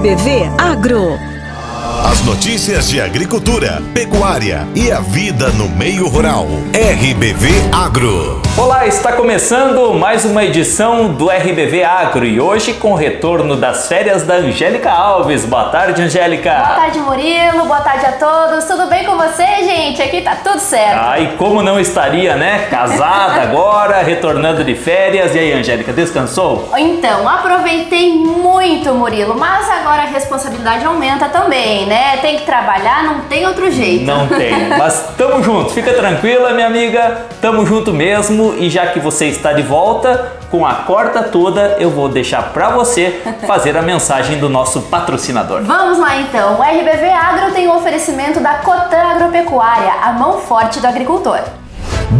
RBV Agro. As notícias de agricultura, pecuária e a vida no meio rural. RBV Agro. Olá, está começando mais uma edição do RBV Agro e hoje com o retorno das férias da Angélica Alves. Boa tarde, Angélica. Boa tarde, Murilo. Boa tarde a todos. Tudo bem com você, gente? Aqui tá tudo certo. Ai, como não estaria, né? Casada agora, retornando de férias. E aí, Angélica, descansou? Então, aproveitei muito, Murilo, mas agora a responsabilidade aumenta também, né? Tem que trabalhar, não tem outro jeito. Não tem, mas tamo junto. Fica tranquila, minha amiga. Tamo junto mesmo e já que você está de volta com a corta toda, eu vou deixar para você fazer a mensagem do nosso patrocinador. Vamos lá então. O RBV Agro tem o um oferecimento da Cotan Agropecuária, a mão forte do agricultor.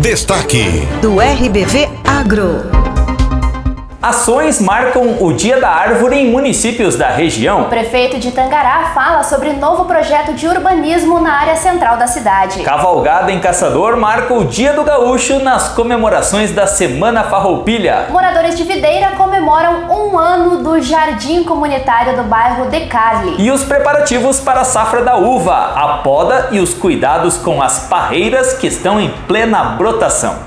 Destaque do RBV Agro. Ações marcam o Dia da Árvore em municípios da região. O prefeito de Tangará fala sobre novo projeto de urbanismo na área central da cidade. Cavalgada em Caçador marca o Dia do Gaúcho nas comemorações da Semana Farroupilha. Moradores de Videira comemoram um ano do Jardim Comunitário do bairro de Carli. E os preparativos para a safra da uva, a poda e os cuidados com as parreiras que estão em plena brotação.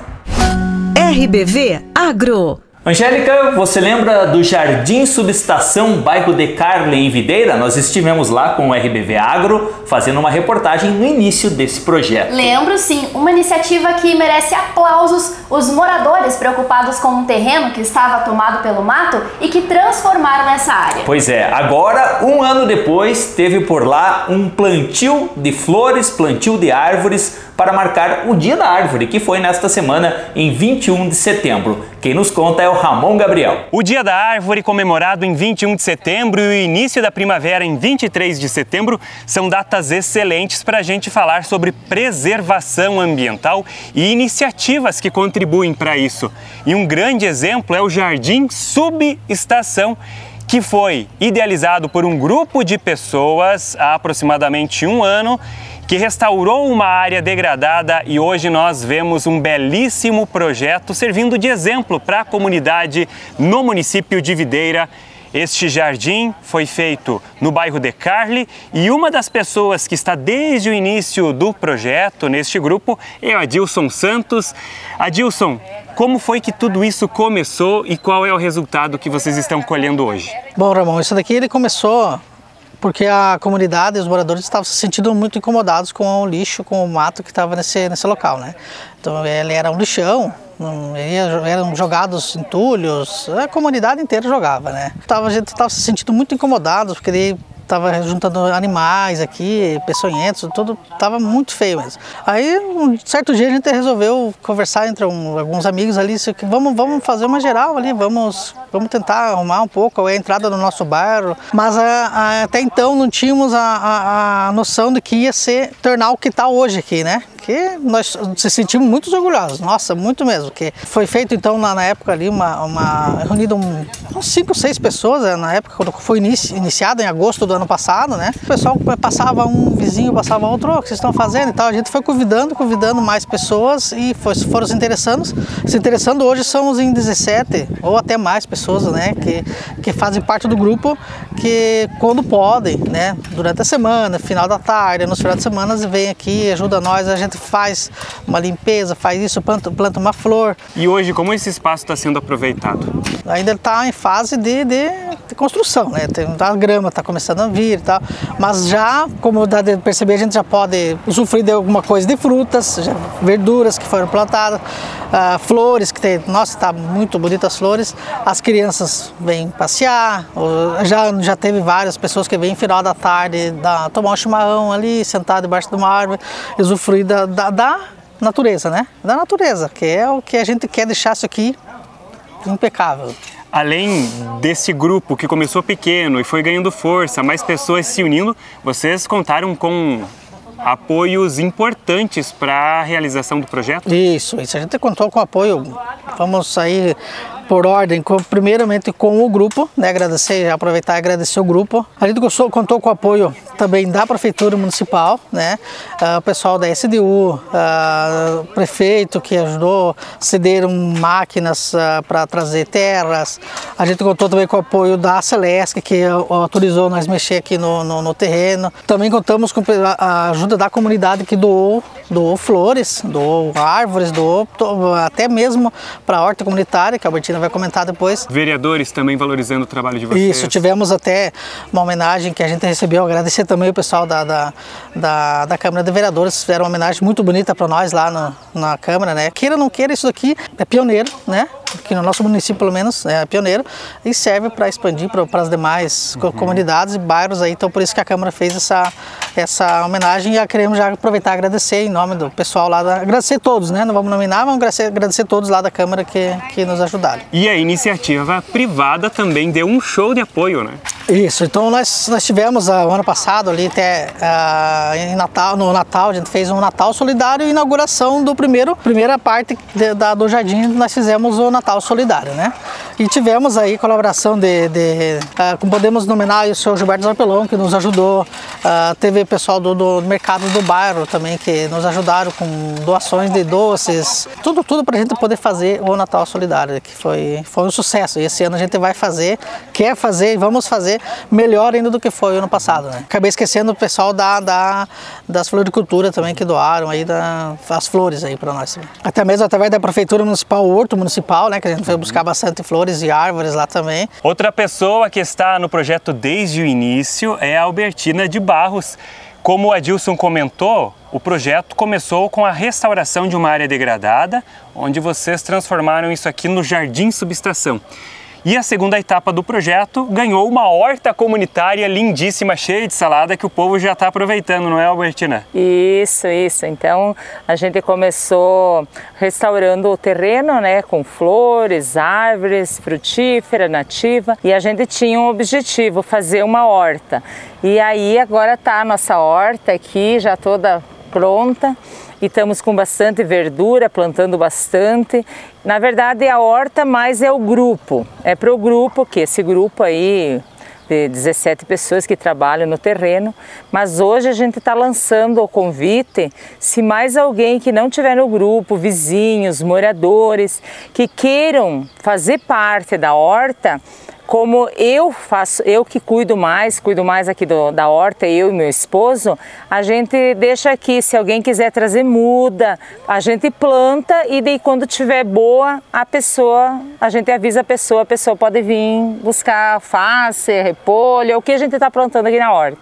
RBV Agro Angélica, você lembra do Jardim Subestação Bairro de Carle em Videira? Nós estivemos lá com o RBV Agro fazendo uma reportagem no início desse projeto. Lembro sim, uma iniciativa que merece aplausos. Os moradores preocupados com um terreno que estava tomado pelo mato e que transformaram essa área. Pois é, agora, um ano depois, teve por lá um plantio de flores, plantio de árvores para marcar o Dia da Árvore, que foi nesta semana em 21 de setembro. Quem nos conta é o Ramon Gabriel. O Dia da Árvore, comemorado em 21 de setembro, e o início da primavera em 23 de setembro, são datas excelentes para a gente falar sobre preservação ambiental e iniciativas que contribuem para isso. E um grande exemplo é o Jardim Subestação que foi idealizado por um grupo de pessoas há aproximadamente um ano que restaurou uma área degradada e hoje nós vemos um belíssimo projeto servindo de exemplo para a comunidade no município de Videira. Este jardim foi feito no bairro de Carli e uma das pessoas que está desde o início do projeto neste grupo é o Adilson Santos. Adilson, como foi que tudo isso começou e qual é o resultado que vocês estão colhendo hoje? Bom, Ramon, isso daqui ele começou porque a comunidade os moradores estavam se sentindo muito incomodados com o lixo, com o mato que estava nesse, nesse local, né? Então ele era um lixão, eram jogados entulhos, a comunidade inteira jogava, né? Tava, a gente estava se sentindo muito incomodados, porque ele tava juntando animais aqui, peçonhentos, tudo tava muito feio mesmo. Aí, um certo dia a gente resolveu conversar entre um, alguns amigos ali, que vamos, vamos fazer uma geral ali, vamos, vamos tentar arrumar um pouco a entrada no nosso bairro. Mas a, a, até então não tínhamos a, a, noção de que ia ser tornar o que está hoje aqui, né? Que nós se sentimos muito orgulhosos, nossa, muito mesmo, que foi feito então na, na época ali uma, uma reunido um, uns 5, 6 pessoas, né, na época quando foi inici, iniciado em agosto do ano passado, né, o pessoal passava um vizinho, passava outro, o que vocês estão fazendo? e tal, a gente foi convidando, convidando mais pessoas e foi, foram se interessando, se interessando hoje somos em 17 ou até mais pessoas, né, que, que fazem parte do grupo, que quando podem, né, durante a semana, final da tarde, nos finais de semana, vem aqui, ajuda nós, a gente faz uma limpeza, faz isso, planta, planta uma flor. E hoje, como esse espaço está sendo aproveitado? Ainda está em fase de, de, construção, né? Tem, a grama está começando a vir e tal, mas já, como dá de perceber, a gente já pode usufruir de alguma coisa de frutas, já, verduras que foram plantadas, uh, flores que tem, nossa, está muito bonitas as flores. As crianças vêm passear, já, já teve várias pessoas que vêm final da tarde da, tomar um chimarrão ali, sentado debaixo de uma árvore, usufruir da, da, da natureza, né? Da natureza, que é o que a gente quer deixar isso aqui impecável. Além desse grupo que começou pequeno e foi ganhando força, mais pessoas se unindo, vocês contaram com apoios importantes para a realização do projeto? Isso, isso. A gente contou com apoio. Vamos sair por ordem, com, primeiramente com o grupo, né, agradecer, aproveitar e agradecer o grupo. A gente gostou, contou com o apoio também da Prefeitura Municipal, né, uh, o pessoal da SDU, uh, ah, prefeito que ajudou, cederam máquinas uh, para trazer terras. A gente contou também com o apoio da Celesc, que autorizou nós mexer aqui no, no, no terreno. Também contamos com a ajuda da comunidade que doou, doou flores, doou árvores, doou até mesmo para a horta comunitária, que a Albertina vai comentar depois. Vereadores também valorizando o trabalho de vocês. Isso, tivemos até uma homenagem que a gente recebeu, agradecer também o pessoal da, da, da, da Câmara de Vereadores, fizeram uma homenagem muito bonita para nós lá no, na Câmara, né? Queira ou não queira, isso daqui é pioneiro, né? que no nosso município pelo menos é pioneiro e serve para expandir para as demais uhum. comunidades e bairros aí, então por isso que a Câmara fez essa, essa homenagem e queremos já aproveitar e agradecer em nome do pessoal lá, da, agradecer todos, né? Não vamos nominar, vamos agradecer, agradecer todos lá da Câmara que, que nos ajudaram. E a iniciativa privada também deu um show de apoio, né? Isso, então nós, nós tivemos uh, o ano passado ali até uh, em Natal, no Natal, a gente fez um Natal Solidário e inauguração do primeiro, primeira parte de, da, do jardim, nós fizemos o Natal Solidário, né? E tivemos aí colaboração de, de uh, podemos nominar o senhor Gilberto Zarpelon, que nos ajudou, uh, teve pessoal do, do, mercado do bairro também, que nos ajudaram com doações de doces, tudo, tudo para a gente poder fazer o Natal Solidário, que foi, foi um sucesso. E esse ano a gente vai fazer, quer fazer e vamos fazer melhor ainda do que foi o ano passado, né? Acabei esquecendo o pessoal da, da, das floricultura também, que doaram aí da, as flores aí para nós. Até mesmo através da Prefeitura Municipal, o Horto Municipal, né? Que a gente foi buscar bastante flores flores e árvores lá também. Outra pessoa que está no projeto desde o início é a Albertina de Barros. Como o Adilson comentou, o projeto começou com a restauração de uma área degradada, onde vocês transformaram isso aqui no Jardim Subestação. E a segunda etapa do projeto ganhou uma horta comunitária lindíssima, cheia de salada, que o povo já está aproveitando, não é, Albertina? Isso, isso. Então a gente começou restaurando o terreno, né, com flores, árvores, frutífera, nativa, e a gente tinha um objetivo, fazer uma horta. E aí agora está a nossa horta aqui, já toda pronta e estamos com bastante verdura, plantando bastante. Na verdade, a horta mais é o grupo. É para o grupo, que esse grupo aí de 17 pessoas que trabalham no terreno, mas hoje a gente está lançando o convite, se mais alguém que não tiver no grupo, vizinhos, moradores, que queiram fazer parte da horta, como eu faço, eu que cuido mais, cuido mais aqui do, da horta, eu e meu esposo, a gente deixa aqui, se alguém quiser trazer muda, a gente planta e daí quando tiver boa, a pessoa, a gente avisa a pessoa, a pessoa pode vir buscar alface, repolho, o que a gente está plantando aqui na horta.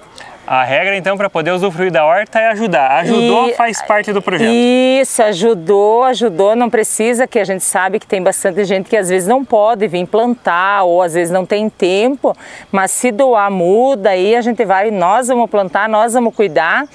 A regra, então, para poder usufruir da horta é ajudar. Ajudou, e, faz parte do projeto. Isso, ajudou, ajudou. Não precisa, que a gente sabe que tem bastante gente que às vezes não pode vir plantar ou às vezes não tem tempo, mas se doar muda, aí a gente vai, nós vamos plantar, nós vamos cuidar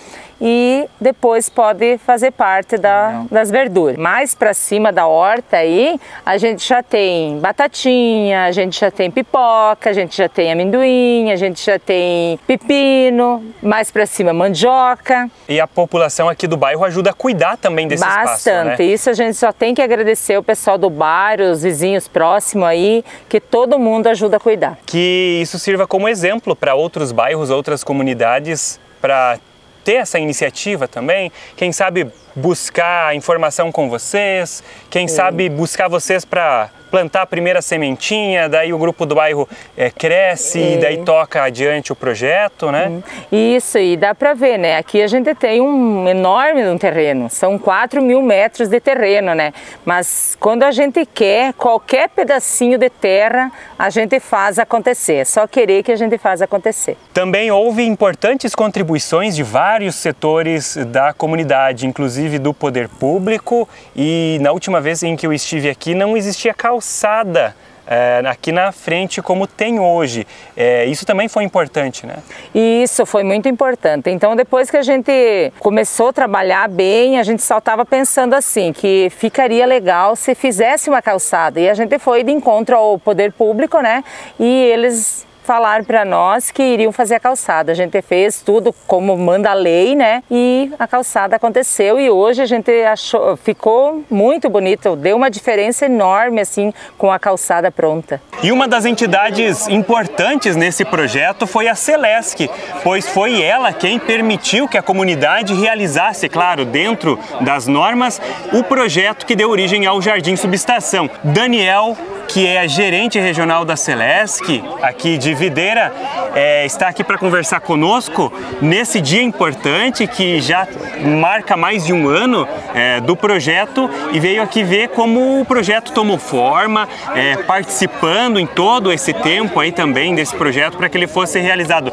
e depois pode fazer parte da, das verduras. Mais para cima da horta aí, a gente já tem batatinha, a gente já tem pipoca, a gente já tem amendoim, a gente já tem pepino, mais para cima mandioca. E a população aqui do bairro ajuda a cuidar também desse Bastante. espaço, né? Bastante. Isso a gente só tem que agradecer o pessoal do bairro, os vizinhos próximos aí, que todo mundo ajuda a cuidar. Que isso sirva como exemplo para outros bairros, outras comunidades, para ter essa iniciativa também, quem sabe buscar informação com vocês, quem sabe buscar vocês para plantar a primeira sementinha, daí o grupo do bairro é, cresce é. e daí toca adiante o projeto, né? Uhum. Isso, e dá para ver, né? Aqui a gente tem um enorme um terreno, são 4 mil metros de terreno, né? Mas quando a gente quer, qualquer pedacinho de terra, a gente faz acontecer, é só querer que a gente faz acontecer. Também houve importantes contribuições de vários setores da comunidade, inclusive do poder público, e na última vez em que eu estive aqui não existia calçada calçada é, aqui na frente como tem hoje. É, isso também foi importante, né? Isso foi muito importante. Então, depois que a gente começou a trabalhar bem, a gente só estava pensando assim, que ficaria legal se fizesse uma calçada. E a gente foi de encontro ao poder público, né? E eles falaram para nós que iriam fazer a calçada. A gente fez tudo como manda a lei, né? E a calçada aconteceu e hoje a gente achou, ficou muito bonito, deu uma diferença enorme assim com a calçada pronta. E uma das entidades importantes nesse projeto foi a Celesc, pois foi ela quem permitiu que a comunidade realizasse, claro, dentro das normas, o projeto que deu origem ao Jardim Subestação. Daniel que é gerente regional da Celesc, aqui de Videira, é, está aqui para conversar conosco nesse dia importante que já marca mais de um ano é, do projeto e veio aqui ver como o projeto tomou forma, é, participando em todo esse tempo aí também desse projeto para que ele fosse realizado.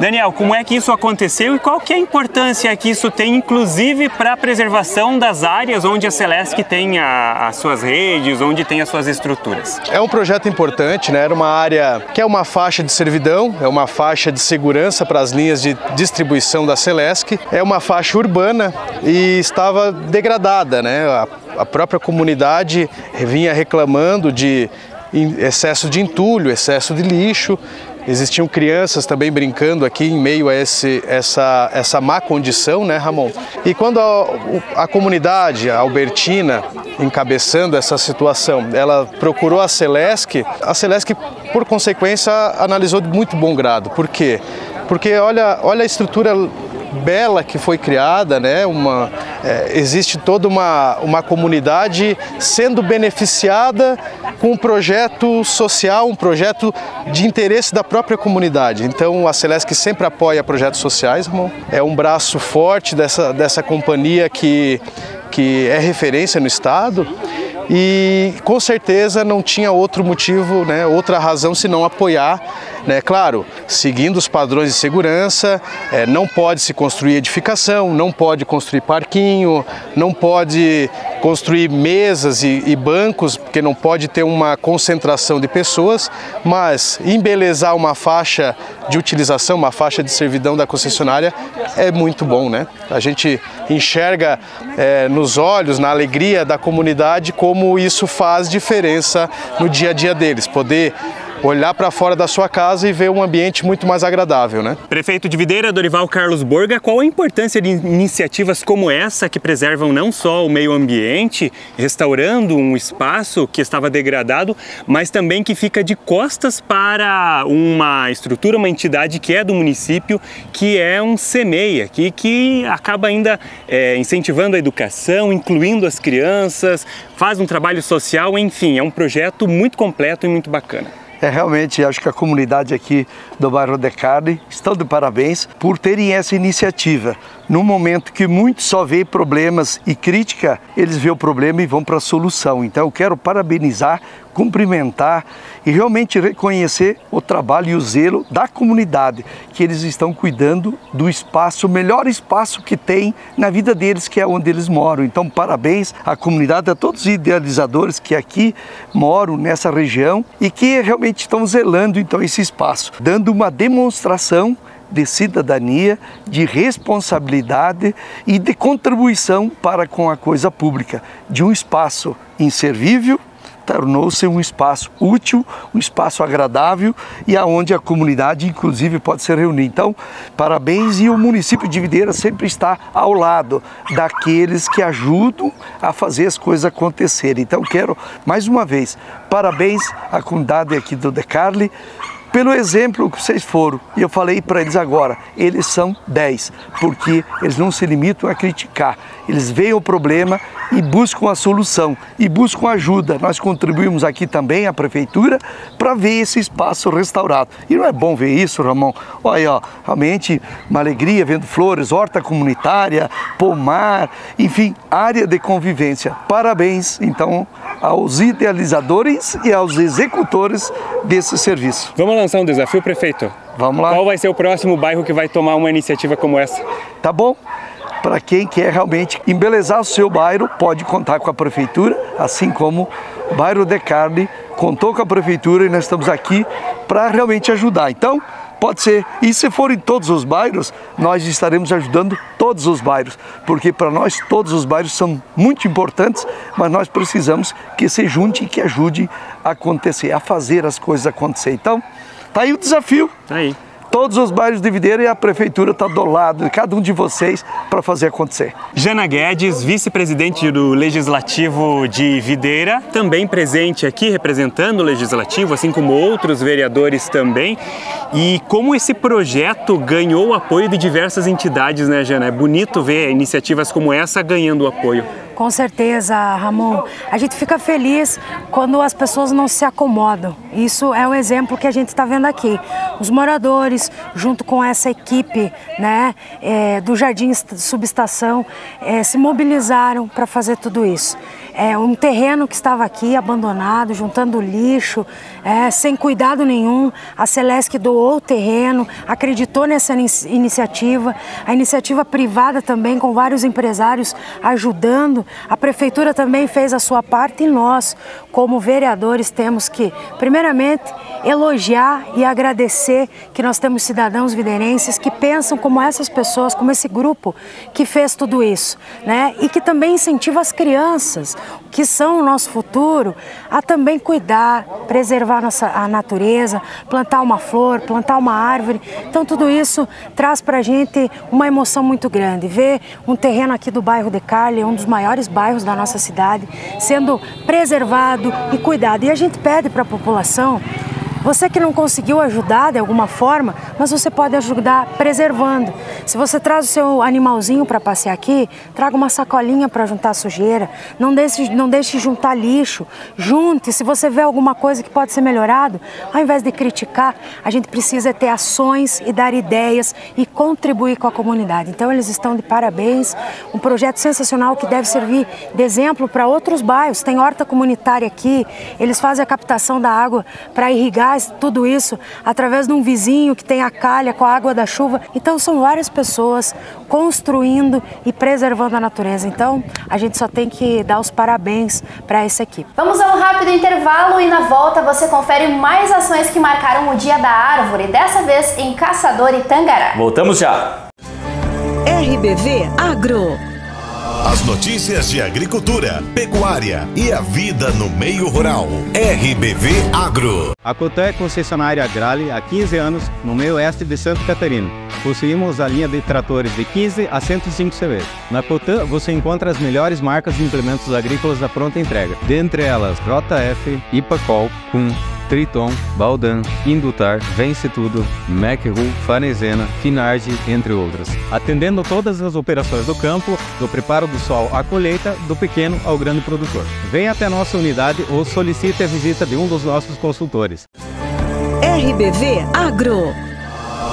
Daniel, como é que isso aconteceu e qual que é a importância que isso tem, inclusive, para a preservação das áreas onde a Celesc tem a, as suas redes, onde tem as suas estruturas? É um projeto importante, né? Era uma área que é uma faixa de servidão, é uma faixa de segurança para as linhas de distribuição da Celesc, é uma faixa urbana e estava degradada, né? A, a própria comunidade vinha reclamando de excesso de entulho, excesso de lixo Existiam crianças também brincando aqui em meio a esse, essa, essa má condição, né, Ramon? E quando a, a comunidade, a Albertina, encabeçando essa situação, ela procurou a Celesc, a Celesc, por consequência, analisou de muito bom grado. Por quê? Porque olha, olha a estrutura bela que foi criada, né? Uma, é, existe toda uma, uma comunidade sendo beneficiada com um projeto social, um projeto de interesse da própria comunidade. Então a Celesc sempre apoia projetos sociais, irmão. É um braço forte dessa, dessa companhia que, que é referência no estado e com certeza não tinha outro motivo, né, outra razão senão apoiar, né, claro, seguindo os padrões de segurança, é, não pode se construir edificação, não pode construir parquinho, não pode construir mesas e, e bancos, porque não pode ter uma concentração de pessoas, mas embelezar uma faixa de utilização, uma faixa de servidão da concessionária é muito bom, né? A gente enxerga é, nos olhos, na alegria da comunidade, como isso faz diferença no dia a dia deles, poder olhar para fora da sua casa e ver um ambiente muito mais agradável, né? Prefeito de Videira, Dorival Carlos Borga, qual a importância de iniciativas como essa que preservam não só o meio ambiente, restaurando um espaço que estava degradado, mas também que fica de costas para uma estrutura, uma entidade que é do município, que é um semeia, que, que acaba ainda é, incentivando a educação, incluindo as crianças, faz um trabalho social, enfim, é um projeto muito completo e muito bacana. É realmente, acho que a comunidade aqui do bairro de Carne estão de parabéns por terem essa iniciativa. No momento que muitos só vê problemas e crítica, eles vê o problema e vão para a solução. Então eu quero parabenizar, cumprimentar e realmente reconhecer o trabalho e o zelo da comunidade, que eles estão cuidando do espaço, o melhor espaço que tem na vida deles, que é onde eles moram. Então, parabéns à comunidade, a todos os idealizadores que aqui moram nessa região e que realmente estão zelando então esse espaço, dando uma demonstração de cidadania, de responsabilidade e de contribuição para com a coisa pública, de um espaço inservível tornou-se um espaço útil, um espaço agradável e aonde a comunidade, inclusive, pode se reunir. Então, parabéns e o município de Videira sempre está ao lado daqueles que ajudam a fazer as coisas acontecerem. Então, quero mais uma vez parabéns à comunidade aqui do Decarli pelo exemplo que vocês foram. E eu falei para eles agora, eles são 10, porque eles não se limitam a criticar, eles veem o problema e buscam a solução e buscam ajuda. Nós contribuímos aqui também, a prefeitura, para ver esse espaço restaurado. E não é bom ver isso, Ramon? Olha, ó, realmente uma alegria vendo flores, horta comunitária, pomar, enfim, área de convivência. Parabéns, então, aos idealizadores e aos executores desse serviço. Vamos lançar um desafio, prefeito? Vamos lá. Qual vai ser o próximo bairro que vai tomar uma iniciativa como essa? Tá bom para quem quer realmente embelezar o seu bairro, pode contar com a prefeitura, assim como o bairro de Carne contou com a prefeitura e nós estamos aqui para realmente ajudar. Então, pode ser. E se for em todos os bairros, nós estaremos ajudando todos os bairros, porque para nós todos os bairros são muito importantes, mas nós precisamos que se junte e que ajude a acontecer, a fazer as coisas acontecer. Então, Tá aí o desafio. Tá aí todos os bairros de Videira e a prefeitura está do lado de cada um de vocês para fazer acontecer. Jana Guedes, vice-presidente do Legislativo de Videira, também presente aqui representando o Legislativo, assim como outros vereadores também. E como esse projeto ganhou o apoio de diversas entidades, né, Jana? É bonito ver iniciativas como essa ganhando apoio. Com certeza, Ramon. A gente fica feliz quando as pessoas não se acomodam. Isso é o exemplo que a gente está vendo aqui. Os moradores, junto com essa equipe né, é, do Jardim Subestação, é, se mobilizaram para fazer tudo isso é, um terreno que estava aqui abandonado, juntando lixo, é, sem cuidado nenhum. A Celesc doou o terreno, acreditou nessa iniciativa, a iniciativa privada também, com vários empresários ajudando. A prefeitura também fez a sua parte e nós, como vereadores, temos que, primeiramente, elogiar e agradecer que nós temos cidadãos videirenses que pensam como essas pessoas, como esse grupo que fez tudo isso, né? E que também incentiva as crianças, que são o nosso futuro, a também cuidar, preservar nossa, a natureza, plantar uma flor, plantar uma árvore. Então tudo isso traz para a gente uma emoção muito grande. Ver um terreno aqui do bairro de Carle, um dos maiores bairros da nossa cidade, sendo preservado e cuidado. E a gente pede para a população você que não conseguiu ajudar de alguma forma, mas você pode ajudar preservando. Se você traz o seu animalzinho para passear aqui, traga uma sacolinha para juntar sujeira. Não deixe, não deixe juntar lixo. Junte. Se você vê alguma coisa que pode ser melhorado, ao invés de criticar, a gente precisa ter ações e dar ideias e contribuir com a comunidade. Então eles estão de parabéns. Um projeto sensacional que deve servir de exemplo para outros bairros. Tem horta comunitária aqui. Eles fazem a captação da água para irrigar faz tudo isso através de um vizinho que tem a calha com a água da chuva. Então são várias pessoas construindo e preservando a natureza. Então a gente só tem que dar os parabéns para essa equipe. Vamos a um rápido intervalo e na volta você confere mais ações que marcaram o Dia da Árvore, dessa vez em Caçador e Tangará. Voltamos já. RBV Agro as notícias de agricultura, pecuária e a vida no meio rural. RBV Agro. A Cotan é concessionária Agrale há 15 anos no meio oeste de Santa Catarina. Possuímos a linha de tratores de 15 a 105 CV. Na Cotan você encontra as melhores marcas de implementos agrícolas da pronta entrega, dentre elas JF, Ipacol, Kuhn, Triton, Baldan, Indutar, Vence Tudo, MacRu, Fanezena, Finardi, entre outras. Atendendo todas as operações do campo, do preparo do sol à colheita, do pequeno ao grande produtor. Venha até nossa unidade ou solicite a visita de um dos nossos consultores. RBV Agro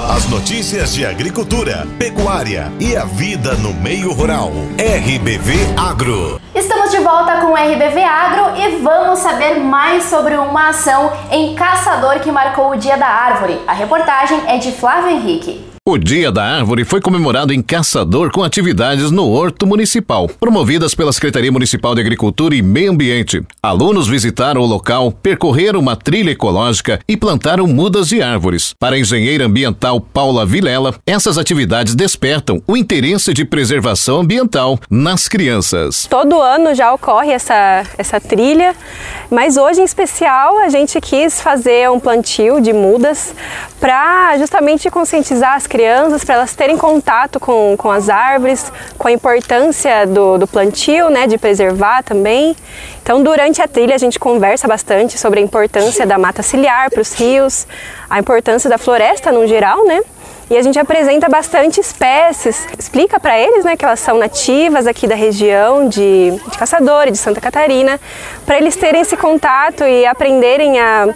as notícias de agricultura, pecuária e a vida no meio rural. RBV Agro. Estamos de volta com o RBV Agro e vamos saber mais sobre uma ação em Caçador que marcou o Dia da Árvore. A reportagem é de Flávio Henrique. O Dia da Árvore foi comemorado em Caçador com atividades no Horto Municipal, promovidas pela Secretaria Municipal de Agricultura e Meio Ambiente. Alunos visitaram o local, percorreram uma trilha ecológica e plantaram mudas de árvores. Para a engenheira ambiental Paula Vilela, essas atividades despertam o interesse de preservação ambiental nas crianças. Todo ano já ocorre essa, essa trilha, mas hoje em especial a gente quis fazer um plantio de mudas para justamente conscientizar as crianças crianças para elas terem contato com, com as árvores, com a importância do, do plantio, né, de preservar também. Então, durante a trilha, a gente conversa bastante sobre a importância da mata ciliar para os rios, a importância da floresta no geral, né? E a gente apresenta bastante espécies, explica para eles né, que elas são nativas aqui da região de, de Caçador e de Santa Catarina, para eles terem esse contato e aprenderem a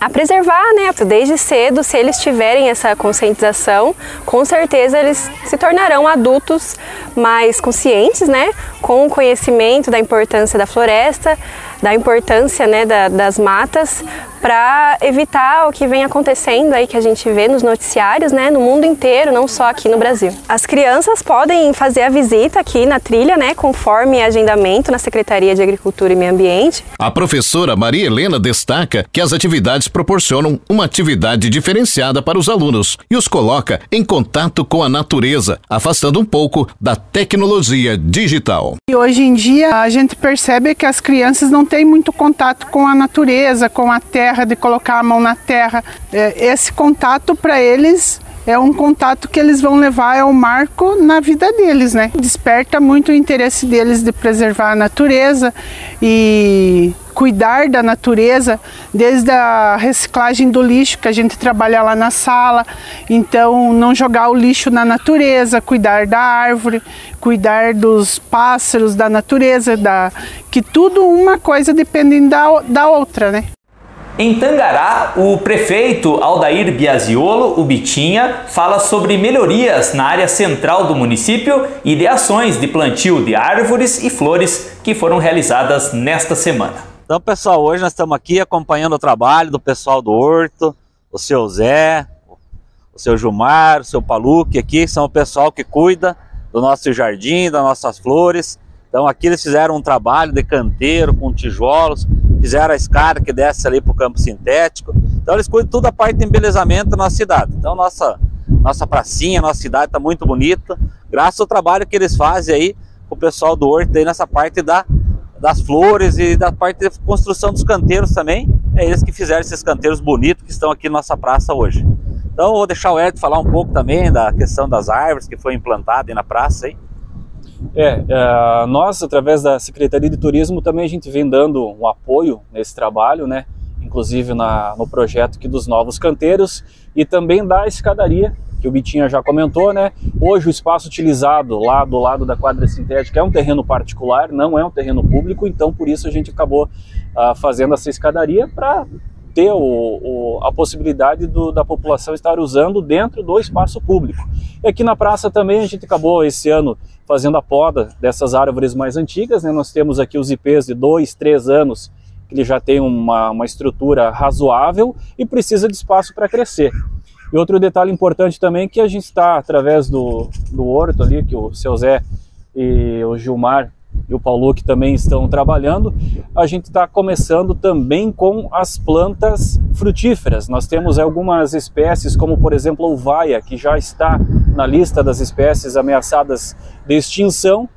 a preservar, né? Desde cedo, se eles tiverem essa conscientização, com certeza eles se tornarão adultos mais conscientes, né? Com o conhecimento da importância da floresta, da importância né, da, das matas para evitar o que vem acontecendo aí que a gente vê nos noticiários, né, no mundo inteiro, não só aqui no Brasil. As crianças podem fazer a visita aqui na trilha, né, conforme agendamento na Secretaria de Agricultura e Meio Ambiente. A professora Maria Helena destaca que as atividades proporcionam uma atividade diferenciada para os alunos e os coloca em contato com a natureza, afastando um pouco da tecnologia digital. E hoje em dia a gente percebe que as crianças não têm muito contato com a natureza, com a terra terra, de colocar a mão na terra. É, esse contato para eles é um contato que eles vão levar, é um marco na vida deles, né? Desperta muito o interesse deles de preservar a natureza e cuidar da natureza, desde a reciclagem do lixo que a gente trabalha lá na sala. Então, não jogar o lixo na natureza, cuidar da árvore, cuidar dos pássaros, da natureza, da que tudo uma coisa depende da, da outra, né? Em Tangará, o prefeito Aldair Biasiolo, o Bitinha, fala sobre melhorias na área central do município e de ações de plantio de árvores e flores que foram realizadas nesta semana. Então, pessoal, hoje nós estamos aqui acompanhando o trabalho do pessoal do Horto, o seu Zé, o seu Gilmar, o seu Paluque aqui, são o pessoal que cuida do nosso jardim, das nossas flores. Então aqui eles fizeram um trabalho de canteiro com tijolos, fizeram a escada que desce ali para o campo sintético. Então eles cuidam toda a parte de embelezamento da nossa cidade. Então nossa, nossa pracinha, nossa cidade está muito bonita, graças ao trabalho que eles fazem aí com o pessoal do Horto aí nessa parte da, das flores e da parte de construção dos canteiros também. É eles que fizeram esses canteiros bonitos que estão aqui na nossa praça hoje. Então vou deixar o Ed falar um pouco também da questão das árvores que foi implantada aí na praça aí. É, é, nós, através da Secretaria de Turismo, também a gente vem dando um apoio nesse trabalho, né? Inclusive na, no projeto aqui dos novos canteiros e também da escadaria, que o Bitinha já comentou, né? Hoje o espaço utilizado lá do lado da quadra sintética é um terreno particular, não é um terreno público, então por isso a gente acabou uh, fazendo essa escadaria para ter o, o, a possibilidade do, da população estar usando dentro do espaço público. E aqui na praça também a gente acabou esse ano fazendo a poda dessas árvores mais antigas. Né? Nós temos aqui os IPs de 2, 3 anos, que ele já tem uma, uma estrutura razoável e precisa de espaço para crescer. E outro detalhe importante também é que a gente está, através do, do horto ali, que o seu Zé e o Gilmar e o Paulo que também estão trabalhando, a gente está começando também com as plantas frutíferas. Nós temos algumas espécies, como por exemplo o vaia, que já está na lista das espécies ameaçadas de extinção,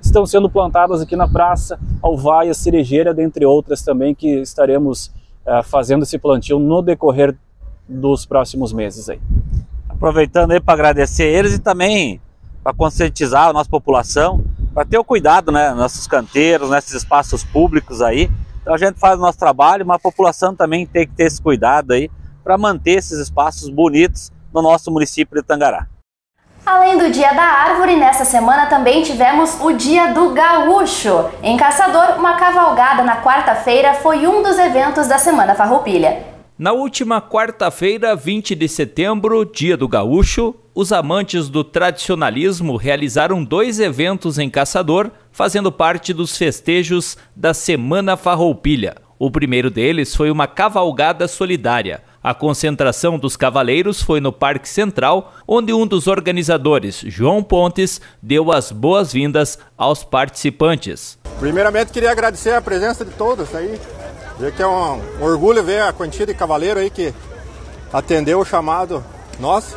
estão sendo plantadas aqui na praça, alvaia, cerejeira, dentre outras também, que estaremos uh, fazendo esse plantio no decorrer dos próximos meses aí. Aproveitando aí para agradecer eles e também para conscientizar a nossa população para ter o cuidado, né, nossos canteiros, nesses espaços públicos aí. Então a gente faz o nosso trabalho, mas a população também tem que ter esse cuidado aí para manter esses espaços bonitos no nosso município de Tangará. Além do Dia da Árvore, nessa semana também tivemos o Dia do Gaúcho. Em Caçador, uma cavalgada na quarta-feira foi um dos eventos da Semana Farroupilha. Na última quarta-feira, 20 de setembro, Dia do Gaúcho, os amantes do tradicionalismo realizaram dois eventos em Caçador, fazendo parte dos festejos da Semana Farroupilha. O primeiro deles foi uma cavalgada solidária. A concentração dos cavaleiros foi no Parque Central, onde um dos organizadores, João Pontes, deu as boas-vindas aos participantes. Primeiramente, queria agradecer a presença de todos aí, Ver que é um, orgulho ver a quantia de cavaleiro aí que atendeu o chamado nosso.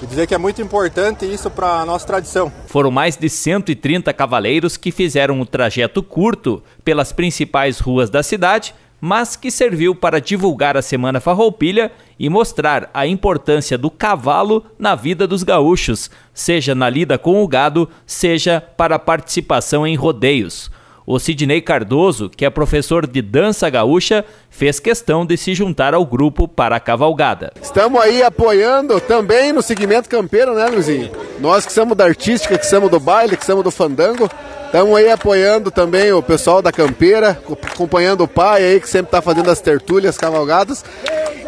E dizer que é muito importante isso para a nossa tradição. Foram mais de 130 cavaleiros que fizeram um trajeto curto pelas principais ruas da cidade, mas que serviu para divulgar a Semana Farroupilha e mostrar a importância do cavalo na vida dos gaúchos, seja na lida com o gado, seja para a participação em rodeios. O Sidney Cardoso, que é professor de dança gaúcha, fez questão de se juntar ao grupo para a cavalgada. Estamos aí apoiando também no segmento campeiro, né, Luizinho? Nós que somos da artística, que somos do baile, que somos do fandango, estamos aí apoiando também o pessoal da campeira, acompanhando o pai aí que sempre está fazendo as tertúlias, cavalgadas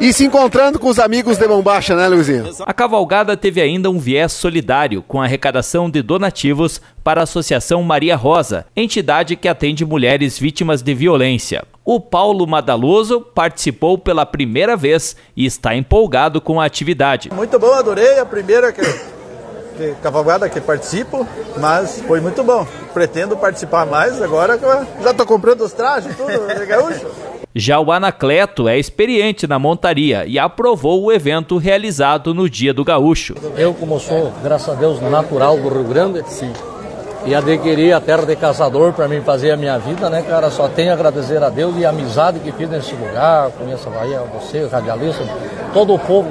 e se encontrando com os amigos de Bombacha, né, Luizinho? A cavalgada teve ainda um viés solidário com a arrecadação de donativos para a Associação Maria Rosa, entidade que atende mulheres vítimas de violência. O Paulo Madaloso participou pela primeira vez e está empolgado com a atividade. Muito bom, adorei a primeira que, que cavalgada que participo, mas foi muito bom. Pretendo participar mais agora, já estou comprando os trajes, tudo, de gaúcho. Já o Anacleto é experiente na montaria e aprovou o evento realizado no Dia do Gaúcho. Eu, como sou, graças a Deus, natural do Rio Grande, sim. e adquiri a terra de caçador para mim fazer a minha vida, né, cara? Só tenho a agradecer a Deus e a amizade que fiz nesse lugar. Conheço a Bahia, você, radialista, todo o povo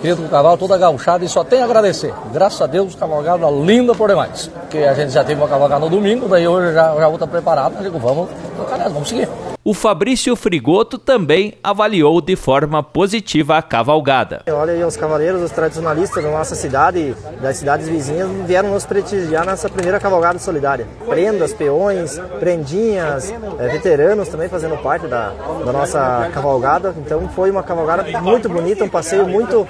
querido do cavalo, toda gauchada, e só tenho a agradecer. Graças a Deus, cavalgada linda por demais. Porque a gente já teve uma cavalgada no domingo, daí hoje já, já estar preparado, digo, vamos, vamos seguir. O Fabrício Frigoto também avaliou de forma positiva a cavalgada. Olha aí, os cavaleiros, os tradicionalistas da nossa cidade, das cidades vizinhas, vieram nos prestigiar nessa primeira cavalgada solidária. Prendas, peões, prendinhas, é, veteranos também fazendo parte da, da nossa cavalgada. Então foi uma cavalgada muito bonita, um passeio muito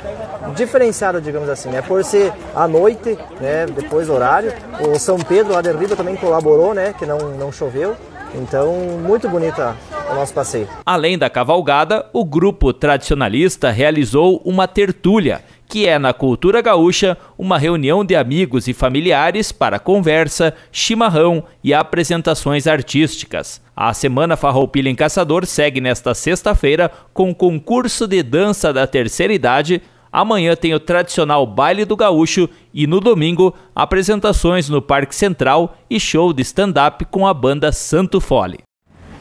diferenciado, digamos assim, né? Por ser à noite, né? Depois do horário. O São Pedro lá de Riba também colaborou, né? Que não, não choveu. Então, muito bonita o nosso passeio. Além da cavalgada, o grupo tradicionalista realizou uma tertúlia, que é na cultura gaúcha uma reunião de amigos e familiares para conversa, chimarrão e apresentações artísticas. A Semana Farroupilha em Caçador segue nesta sexta-feira com concurso de dança da terceira idade Amanhã tem o tradicional Baile do Gaúcho e no domingo, apresentações no Parque Central e show de stand-up com a banda Santo Fole.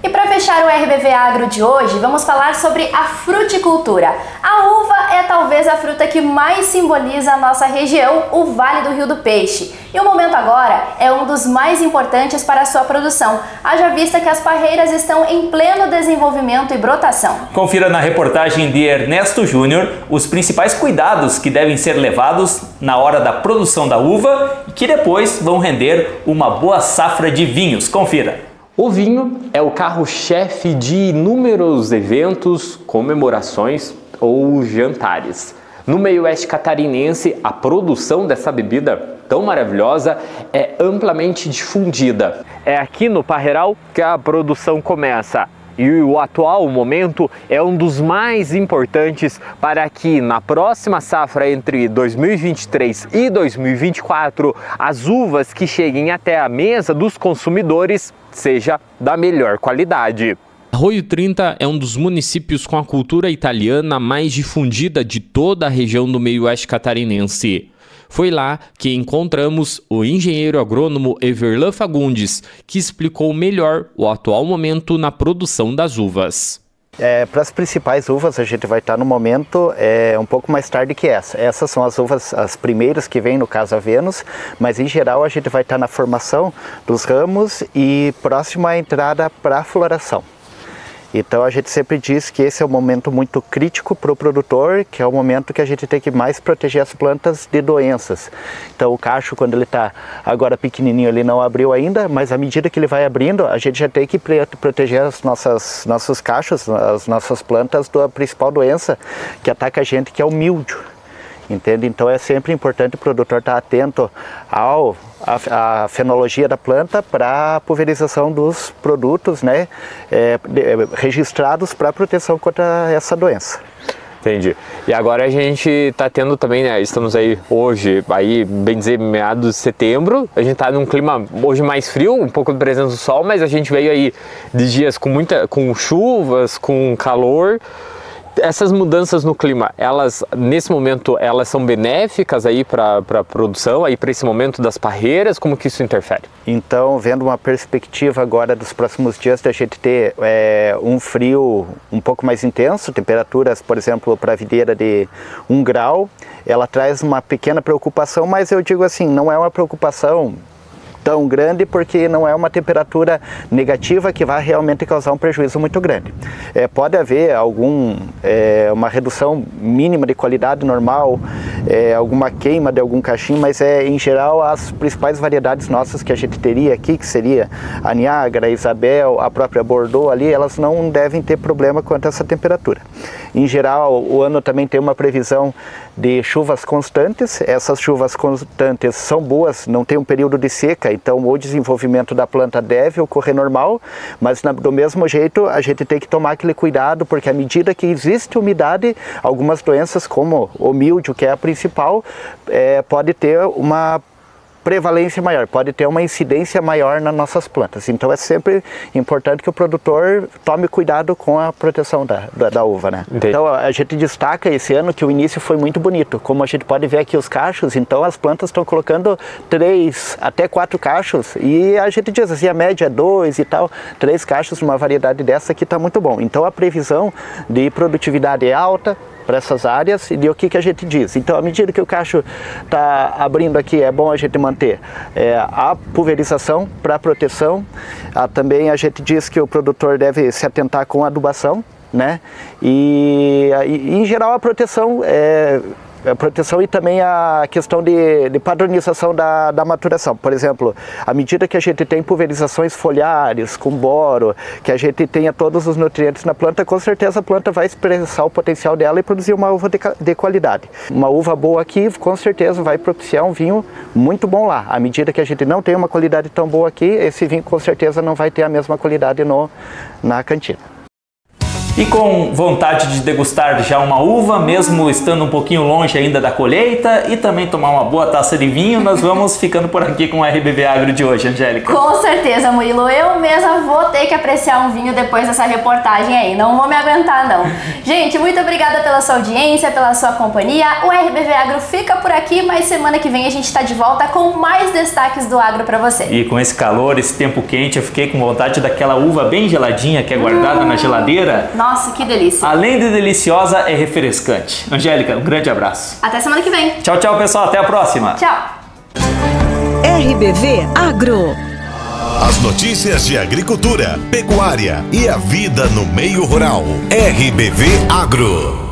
E para fechar o RBV Agro de hoje, vamos falar sobre a fruticultura. A uva é talvez a fruta que mais simboliza a nossa região, o Vale do Rio do Peixe. E o momento agora é um dos mais importantes para a sua produção, haja vista que as parreiras estão em pleno desenvolvimento e brotação. Confira na reportagem de Ernesto Júnior os principais cuidados que devem ser levados na hora da produção da uva que depois vão render uma boa safra de vinhos. Confira. O vinho é o carro-chefe de inúmeros eventos, comemorações ou jantares. No meio oeste catarinense, a produção dessa bebida tão maravilhosa é amplamente difundida. É aqui no Parreiral que a produção começa e o atual momento é um dos mais importantes para que na próxima safra entre 2023 e 2024 as uvas que cheguem até a mesa dos consumidores seja da melhor qualidade. Arroio 30 é um dos municípios com a cultura italiana mais difundida de toda a região do meio-oeste catarinense. Foi lá que encontramos o engenheiro agrônomo Everlan Fagundes, que explicou melhor o atual momento na produção das uvas. É, para as principais uvas, a gente vai estar no momento é, um pouco mais tarde que essa. Essas são as uvas, as primeiras que vêm, no caso a Vênus, mas em geral a gente vai estar na formação dos ramos e próximo à entrada para a floração. Então a gente sempre diz que esse é um momento muito crítico para o produtor, que é o momento que a gente tem que mais proteger as plantas de doenças. Então o cacho, quando ele está agora pequenininho, ele não abriu ainda, mas à medida que ele vai abrindo, a gente já tem que proteger as nossas nossos cachos, as nossas plantas da principal doença que ataca a gente, que é o míldio entende? Então é sempre importante o produtor estar atento ao a, a fenologia da planta para pulverização dos produtos, né, é, é, registrados para proteção contra essa doença. Entendi. E agora a gente está tendo também, né? Estamos aí hoje, aí, bem dizer, meados de setembro. A gente está num clima hoje mais frio, um pouco de presença do sol, mas a gente veio aí de dias com muita, com chuvas, com calor essas mudanças no clima, elas nesse momento elas são benéficas aí para a produção, aí para esse momento das parreiras, como que isso interfere? Então, vendo uma perspectiva agora dos próximos dias da gente ter é, um frio um pouco mais intenso, temperaturas, por exemplo, para a videira de um grau, ela traz uma pequena preocupação, mas eu digo assim, não é uma preocupação tão grande porque não é uma temperatura negativa que vai realmente causar um prejuízo muito grande. É, pode haver algum é, uma redução mínima de qualidade normal, é, alguma queima de algum cachimbo, mas é em geral as principais variedades nossas que a gente teria aqui, que seria a Niágara, a Isabel, a própria Bordeaux ali, elas não devem ter problema quanto a essa temperatura. Em geral, o ano também tem uma previsão de chuvas constantes. Essas chuvas constantes são boas, não tem um período de seca, então o desenvolvimento da planta deve ocorrer normal, mas do mesmo jeito a gente tem que tomar aquele cuidado, porque à medida que existe umidade, algumas doenças como o míldio, que é a principal, é, pode ter uma prevalência maior, pode ter uma incidência maior nas nossas plantas. Então é sempre importante que o produtor tome cuidado com a proteção da, da, da uva, né? Entendi. Então a gente destaca esse ano que o início foi muito bonito. Como a gente pode ver aqui os cachos, então as plantas estão colocando três até quatro cachos e a gente diz assim, a média é dois e tal, três cachos numa variedade dessa aqui está muito bom. Então a previsão de produtividade é alta, para essas áreas e o que, que a gente diz. Então, à medida que o cacho está abrindo aqui, é bom a gente manter é, a pulverização para proteção. Ah, também a gente diz que o produtor deve se atentar com adubação, né? E, e em geral a proteção é, proteção e também a questão de, de padronização da, da, maturação. Por exemplo, à medida que a gente tem pulverizações foliares com boro, que a gente tenha todos os nutrientes na planta, com certeza a planta vai expressar o potencial dela e produzir uma uva de, de qualidade. Uma uva boa aqui, com certeza, vai propiciar um vinho muito bom lá. À medida que a gente não tem uma qualidade tão boa aqui, esse vinho com certeza não vai ter a mesma qualidade no, na cantina. E com vontade de degustar já uma uva, mesmo estando um pouquinho longe ainda da colheita, e também tomar uma boa taça de vinho, nós vamos ficando por aqui com o RBV Agro de hoje, Angélica. Com certeza, Murilo. Eu mesma vou ter que apreciar um vinho depois dessa reportagem aí. Não vou me aguentar, não. Gente, muito obrigada pela sua audiência, pela sua companhia. O RBV Agro fica por aqui, mas semana que vem a gente está de volta com mais destaques do agro para você. E com esse calor, esse tempo quente, eu fiquei com vontade daquela uva bem geladinha que é guardada hum. na geladeira. Nossa, que delícia. Além de deliciosa, é refrescante. Angélica, um grande abraço. Até semana que vem. Tchau, tchau, pessoal. Até a próxima. Tchau. RBV Agro. As notícias de agricultura, pecuária e a vida no meio rural. RBV Agro.